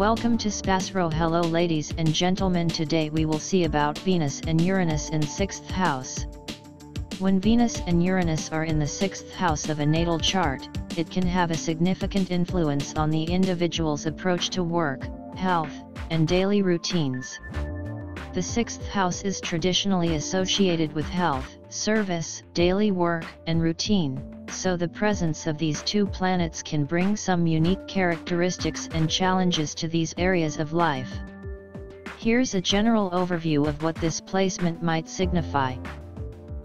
Welcome to Spasro Hello ladies and gentlemen today we will see about Venus and Uranus in 6th house. When Venus and Uranus are in the 6th house of a natal chart, it can have a significant influence on the individual's approach to work, health, and daily routines. The 6th house is traditionally associated with health, service, daily work, and routine, so the presence of these two planets can bring some unique characteristics and challenges to these areas of life. Here's a general overview of what this placement might signify.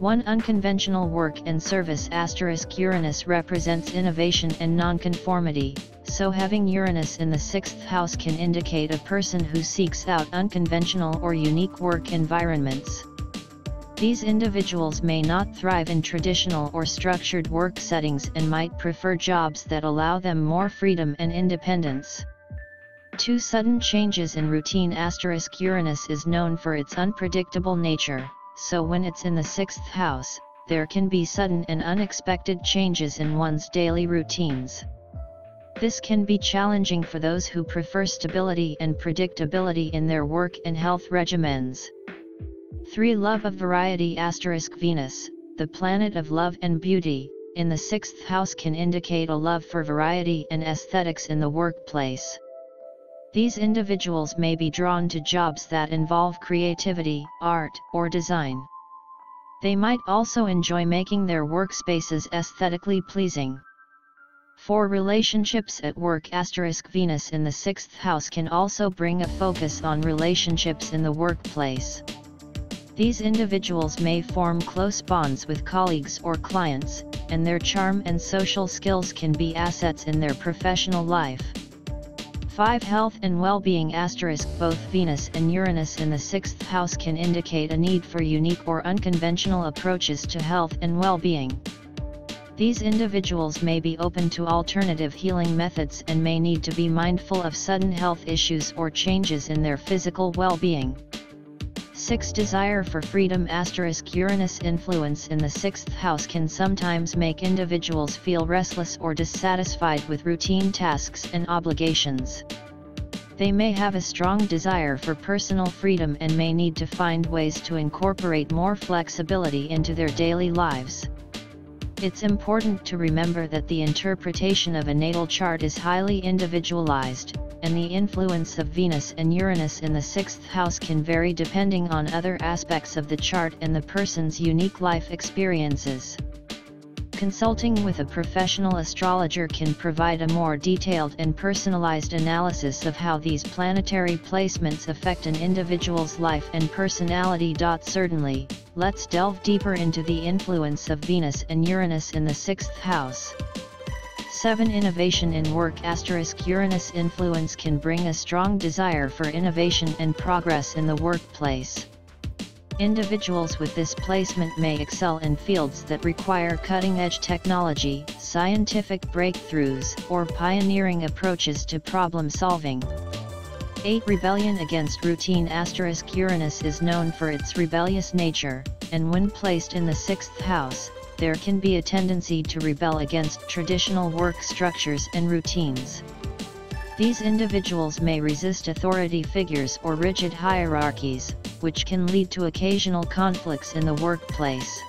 1 Unconventional work and service asterisk Uranus represents innovation and nonconformity, so having Uranus in the 6th house can indicate a person who seeks out unconventional or unique work environments. These individuals may not thrive in traditional or structured work settings and might prefer jobs that allow them more freedom and independence. Two sudden changes in routine asterisk Uranus is known for its unpredictable nature, so when it's in the sixth house, there can be sudden and unexpected changes in one's daily routines. This can be challenging for those who prefer stability and predictability in their work and health regimens. 3. Love of variety asterisk Venus, the planet of love and beauty, in the sixth house can indicate a love for variety and aesthetics in the workplace. These individuals may be drawn to jobs that involve creativity, art, or design. They might also enjoy making their workspaces aesthetically pleasing. For relationships at work asterisk Venus in the sixth house can also bring a focus on relationships in the workplace. These individuals may form close bonds with colleagues or clients, and their charm and social skills can be assets in their professional life. 5. Health and well-being asterisk Both Venus and Uranus in the 6th house can indicate a need for unique or unconventional approaches to health and well-being. These individuals may be open to alternative healing methods and may need to be mindful of sudden health issues or changes in their physical well-being. 6 Desire for freedom asterisk Uranus influence in the 6th house can sometimes make individuals feel restless or dissatisfied with routine tasks and obligations. They may have a strong desire for personal freedom and may need to find ways to incorporate more flexibility into their daily lives. It's important to remember that the interpretation of a natal chart is highly individualized, and the influence of Venus and Uranus in the sixth house can vary depending on other aspects of the chart and the person's unique life experiences. Consulting with a professional astrologer can provide a more detailed and personalized analysis of how these planetary placements affect an individual's life and personality. Certainly, let's delve deeper into the influence of Venus and Uranus in the sixth house. 7 Innovation in work asterisk Uranus influence can bring a strong desire for innovation and progress in the workplace. Individuals with this placement may excel in fields that require cutting-edge technology, scientific breakthroughs, or pioneering approaches to problem solving. 8 Rebellion against routine asterisk Uranus is known for its rebellious nature, and when placed in the 6th house, there can be a tendency to rebel against traditional work structures and routines. These individuals may resist authority figures or rigid hierarchies, which can lead to occasional conflicts in the workplace.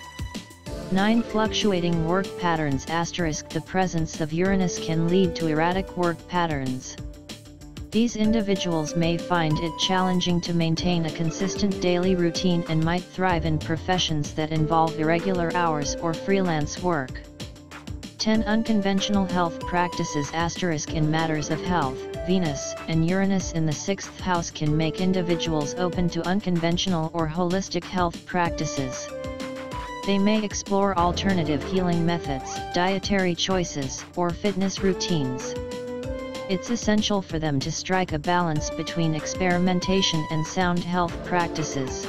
9. Fluctuating work patterns asterisk The presence of Uranus can lead to erratic work patterns. These individuals may find it challenging to maintain a consistent daily routine and might thrive in professions that involve irregular hours or freelance work. 10 Unconventional health practices asterisk In matters of health, Venus and Uranus in the 6th house can make individuals open to unconventional or holistic health practices. They may explore alternative healing methods, dietary choices, or fitness routines. It's essential for them to strike a balance between experimentation and sound health practices.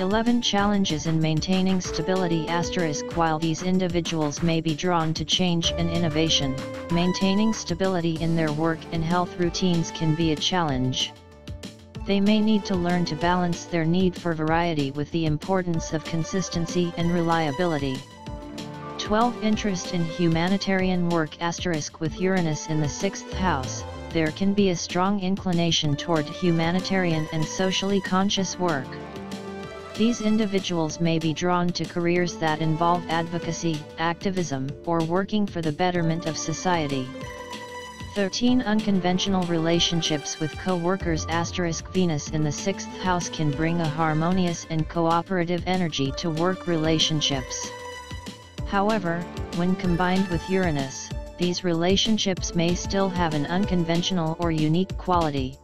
11 Challenges in maintaining stability asterisk While these individuals may be drawn to change and innovation, maintaining stability in their work and health routines can be a challenge. They may need to learn to balance their need for variety with the importance of consistency and reliability. 12 Interest in humanitarian work asterisk with Uranus in the 6th house, there can be a strong inclination toward humanitarian and socially conscious work. These individuals may be drawn to careers that involve advocacy, activism, or working for the betterment of society. 13 Unconventional relationships with co-workers Asterisk Venus in the 6th house can bring a harmonious and cooperative energy to work relationships. However, when combined with Uranus, these relationships may still have an unconventional or unique quality.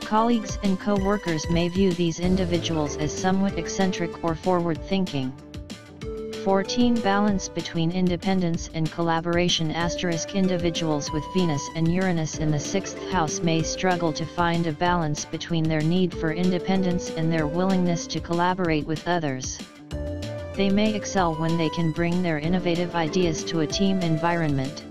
Colleagues and co-workers may view these individuals as somewhat eccentric or forward-thinking. 14 Balance between independence and collaboration Asterisk Individuals with Venus and Uranus in the 6th house may struggle to find a balance between their need for independence and their willingness to collaborate with others. They may excel when they can bring their innovative ideas to a team environment.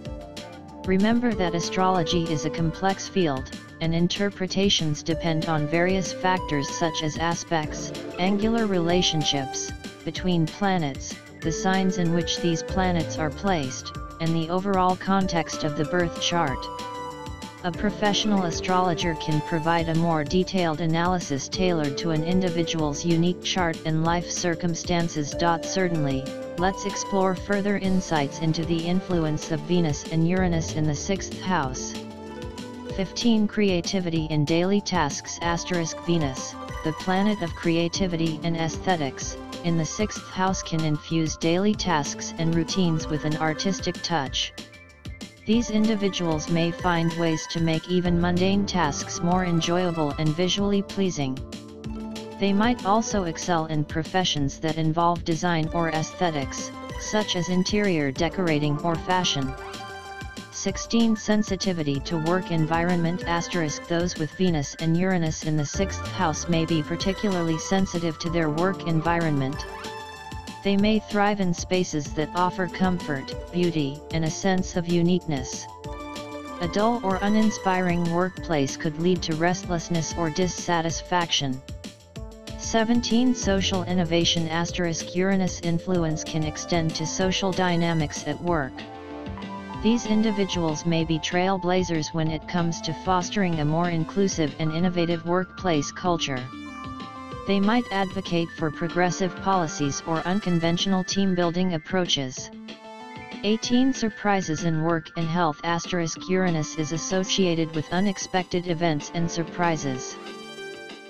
Remember that astrology is a complex field, and interpretations depend on various factors such as aspects, angular relationships, between planets, the signs in which these planets are placed, and the overall context of the birth chart. A professional astrologer can provide a more detailed analysis tailored to an individual's unique chart and life circumstances. Certainly, let's explore further insights into the influence of Venus and Uranus in the 6th house. 15 Creativity in Daily Tasks Asterisk Venus, the planet of creativity and aesthetics, in the sixth house can infuse daily tasks and routines with an artistic touch. These individuals may find ways to make even mundane tasks more enjoyable and visually pleasing. They might also excel in professions that involve design or aesthetics, such as interior decorating or fashion. 16 Sensitivity to work environment asterisk Those with Venus and Uranus in the 6th house may be particularly sensitive to their work environment. They may thrive in spaces that offer comfort, beauty, and a sense of uniqueness. A dull or uninspiring workplace could lead to restlessness or dissatisfaction. 17 Social innovation asterisk Uranus influence can extend to social dynamics at work. These individuals may be trailblazers when it comes to fostering a more inclusive and innovative workplace culture. They might advocate for progressive policies or unconventional team-building approaches. 18 Surprises in Work and Health Asterisk Uranus is associated with unexpected events and surprises.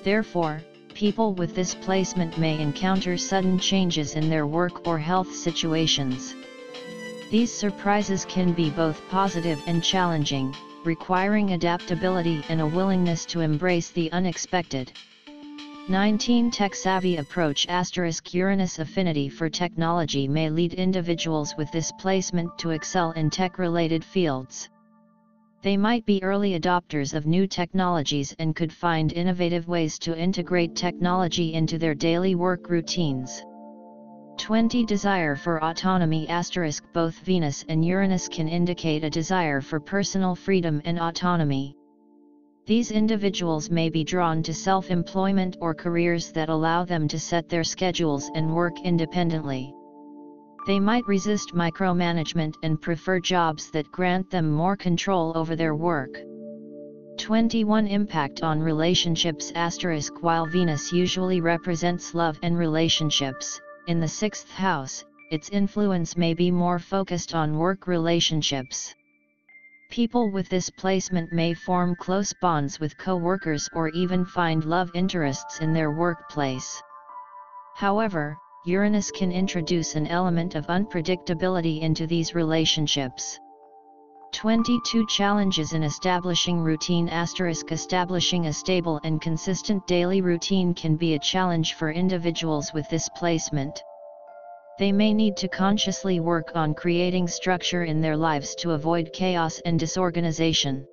Therefore, people with this placement may encounter sudden changes in their work or health situations. These surprises can be both positive and challenging, requiring adaptability and a willingness to embrace the unexpected. 19 Tech-savvy approach Asterisk Uranus affinity for technology may lead individuals with this placement to excel in tech-related fields. They might be early adopters of new technologies and could find innovative ways to integrate technology into their daily work routines. 20 Desire for autonomy asterisk Both Venus and Uranus can indicate a desire for personal freedom and autonomy. These individuals may be drawn to self-employment or careers that allow them to set their schedules and work independently. They might resist micromanagement and prefer jobs that grant them more control over their work. 21 Impact on relationships asterisk While Venus usually represents love and relationships, in the sixth house, its influence may be more focused on work relationships. People with this placement may form close bonds with co-workers or even find love interests in their workplace. However, Uranus can introduce an element of unpredictability into these relationships. 22 Challenges in establishing routine asterisk Establishing a stable and consistent daily routine can be a challenge for individuals with this placement. They may need to consciously work on creating structure in their lives to avoid chaos and disorganization.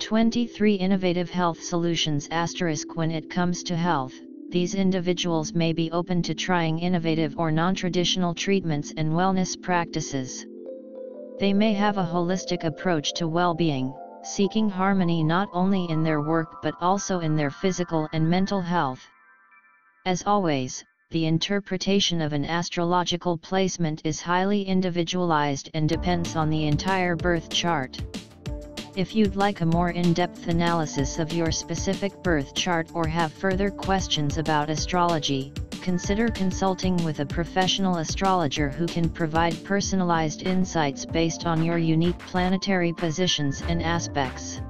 23 Innovative health solutions asterisk When it comes to health, these individuals may be open to trying innovative or non-traditional treatments and wellness practices. They may have a holistic approach to well-being, seeking harmony not only in their work but also in their physical and mental health. As always, the interpretation of an astrological placement is highly individualized and depends on the entire birth chart. If you'd like a more in-depth analysis of your specific birth chart or have further questions about astrology, consider consulting with a professional astrologer who can provide personalized insights based on your unique planetary positions and aspects.